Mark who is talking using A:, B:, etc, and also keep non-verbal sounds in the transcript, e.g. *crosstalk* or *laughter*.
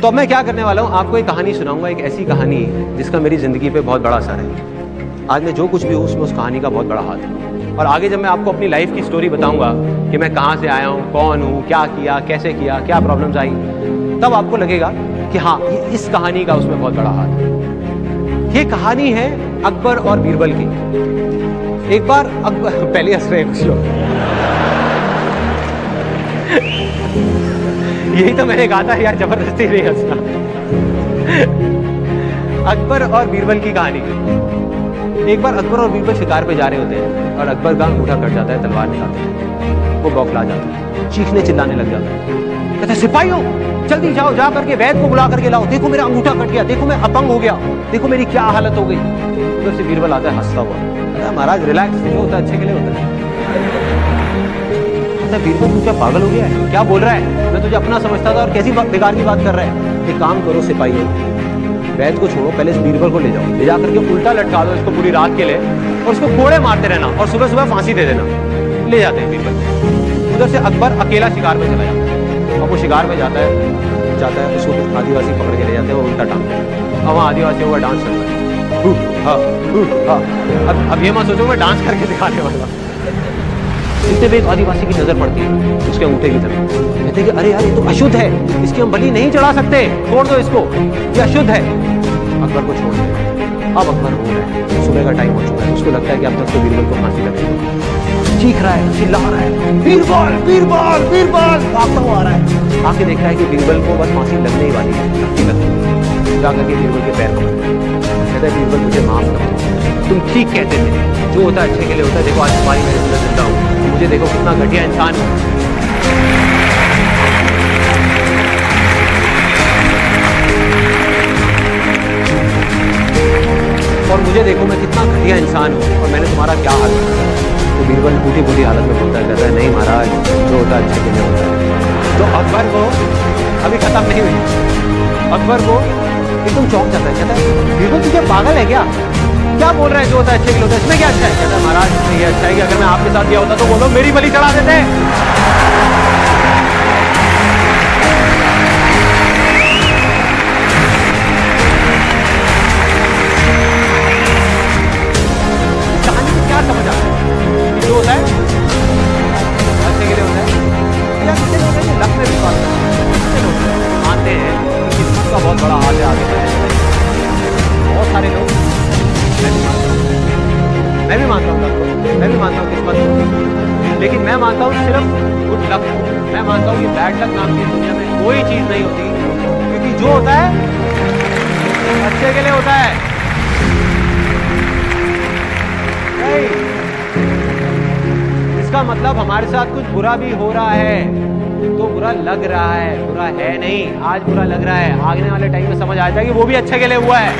A: तो अब मैं क्या करने वाला हूँ? आपको एक कहानी सुनाऊँगा, एक ऐसी कहानी जिसका मेरी ज़िंदगी पे बहुत बड़ा असर है। आज मैं जो कुछ भी हूँ, उसमें उस कहानी का बहुत बड़ा हाथ है। और आगे जब मैं आपको अपनी लाइफ की स्टोरी बताऊँगा कि मैं कहाँ से आया हूँ, कौन हूँ, क्या किया, कैसे किया, क्या प्रॉब्लम्स आई, तब आपको लगेगा कि हाँ इस कहानी का उसमें बहुत बड़ा हाथ है। ये कहानी है अकबर और बीरबल की। एक बार अकबर *laughs* पहले हंस रहे हैं कुछ लोग। यही तो मैंने कहा था यार, ज़बरदस्ती नहीं हंसना। अकबर और बीरबल की कहानी। एक बार अकबर और बीरबल शिकार पे जा रहे होते हैं और अकबर का अंगूठा कट जाता है, तलवार निकालते हैं। वो बौखला जाता है, चीखने चिल्लाने लग जाता है। कहते सिपाहियों, जल्दी जाओ, जा करके वैद को बुला करके लाओ। देखो मेरा अंगूठा कट गया, देखो मैं अपंग हो गया। देखो मेरी क्या हालत हो गई। उधर से बीरबल आता है, हंसता हुआ। महाराज रिलैक्स जो होता है अच्छे के लिए होता है। कहता बीरबल तू क्या पागल हो गया है? क्या बोल रहा है? मैं तुझे अपना समझता था और कैसी बेकार की बात कर रहा है। एक काम करो सिपाही वैद को छोड़ो पहले इस बीरबल को ले जाओ। ले जा करके उल्टा लटका दो इसको पूरी रात के लिए और उसको कोड़े मारते रहना और सुबह सुबह फांसी दे देना। ले जाते हैं बीरबल। उधर से अकबर अकेला शिकार में चला जाता है। वो शिकार में जाता है जाता है उसको आदिवासी पकड़ के ले जाते हैं वो उल्टा टांग अब वहाँ आदिवासियों का डांस चलता है। हु, हा, अब अब ये मत सोचो मैं डांस करके दिखाने वाला इतने में एक आदिवासी की नज़र पड़ती है, उसके अंगूठे की तरफ़। कहते हैं कि, अरे यार, ये तो अशुद्ध है, इसकी हम बलि नहीं चढ़ा सकते, छोड़ दो इसको, ये अशुद्ध है। अकबर को छोड़ दे अब अकबर रो रहा है, सुबह का टाइम हो चुका है, उसको लगता है कि अब तक तो बीरबल को फांसी लगेगी। चीख रहा है, चिल्ला रहा है बीरबल बीरबल बीरबल भागता हुआ आ रहा है। आके देखता है कि बीरबल को बस फांसी लगने ही वाली है, लगती लगती। जा करके बीरबल के पैर पकड़ता है कहता है बीरबल मुझे माफ़ करो तुम ठीक कहते थे। जो होता है अच्छे के लिए होता है। देखो, आज तुम्हारी मेरे अंदर ज़िंदा हूँ। मुझे देखो कितना घटिया इंसान हूँ। और मुझे देखो मैं कितना घटिया इंसान हूँ और मैंने तुम्हारा क्या हाल तो बीरबल टूटी फूटी हालत में बोलता कहता है, नहीं महाराज, जो होता अच्छे के लिए होता है। तो अकबर को अभी खत्म नहीं हुई। अकबर को एकदम चौंक जाता है, कहता है, बीरबल, तुझे पागल है क्या? क्या बोल रहे हैं जो होता है अच्छे के लिए होता है? इसमें क्या अच्छा है? कहता महाराज, इसमें ये अच्छा है कि अगर मैं आपके साथ गया होता तो वो लोग मेरी बलि चढ़ा देते। क्या समझ है? हैं किस्मत का बहुत बड़ा लेकिन मैं मानता हूँ सिर्फ़ गुड लक मैं मानता हूँ कि बैड लक नाम की दुनिया में कोई चीज़ नहीं होती। क्योंकि जो होता है अच्छे के लिए होता है। इसका मतलब हमारे साथ कुछ बुरा भी हो रहा है तो बुरा लग रहा है। बुरा है नहीं, आज बुरा लग रहा है। आगने वाले टाइम में समझ आ जाएगा वो भी अच्छे के लिए हुआ है।